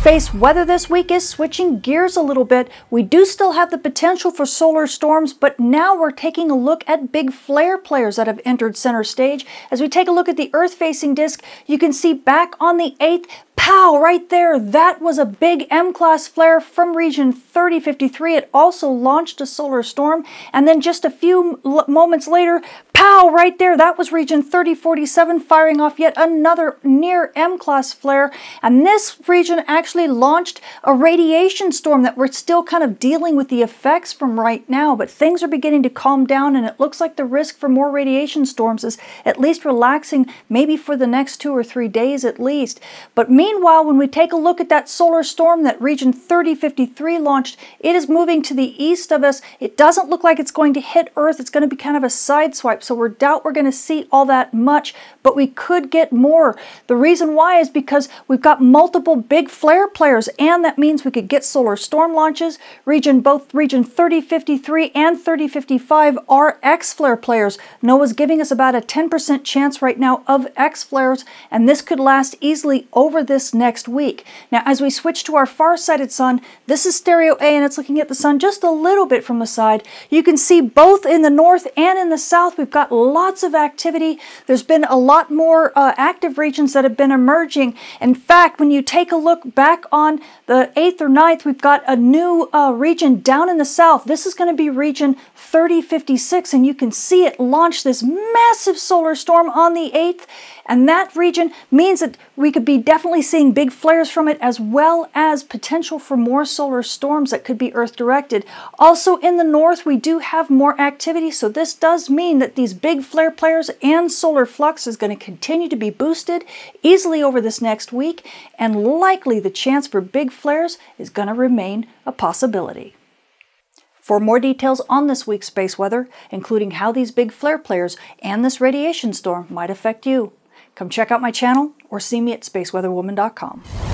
Space weather this week is switching gears a little bit. We do still have the potential for solar storms, but now we're taking a look at big flare players that have entered center stage. As we take a look at the Earth facing disk, you can see back on the 8th, Pow, right there. That was a big M-class flare from region 3053. It also launched a solar storm. And then just a few moments later, pow, right there. That was region 3047 firing off yet another near M-class flare. And this region actually launched a radiation storm that we're still kind of dealing with the effects from right now. But things are beginning to calm down and it looks like the risk for more radiation storms is at least relaxing maybe for the next two or three days at least. But meanwhile, when we take a look at that solar storm that region 3053 launched, it is moving to the east of us. It doesn't look like it's going to hit Earth. It's going to be kind of a side swipe, so we doubt we're going to see all that much, but we could get more. The reason why is because we've got multiple big flare players, and that means we could get solar storm launches. Region Both region 3053 and 3055 are X flare players. NOAA's giving us about a 10% chance right now of X flares, and this could last easily over this next week. Now, as we switch to our far-sighted sun, this is stereo A and it's looking at the sun just a little bit from the side. You can see both in the north and in the south, we've got lots of activity. There's been a lot more uh, active regions that have been emerging. In fact, when you take a look back on the 8th or 9th, we've got a new uh, region down in the south. This is going to be region 3056, and you can see it launch this massive solar storm on the 8th. And that region means that we could be definitely seeing big flares from it as well as potential for more solar storms that could be Earth directed. Also in the north, we do have more activity. So this does mean that these big flare players and solar flux is going to continue to be boosted easily over this next week. And likely the chance for big flares is going to remain a possibility. For more details on this week's space weather, including how these big flare players and this radiation storm might affect you, come check out my channel or see me at spaceweatherwoman.com.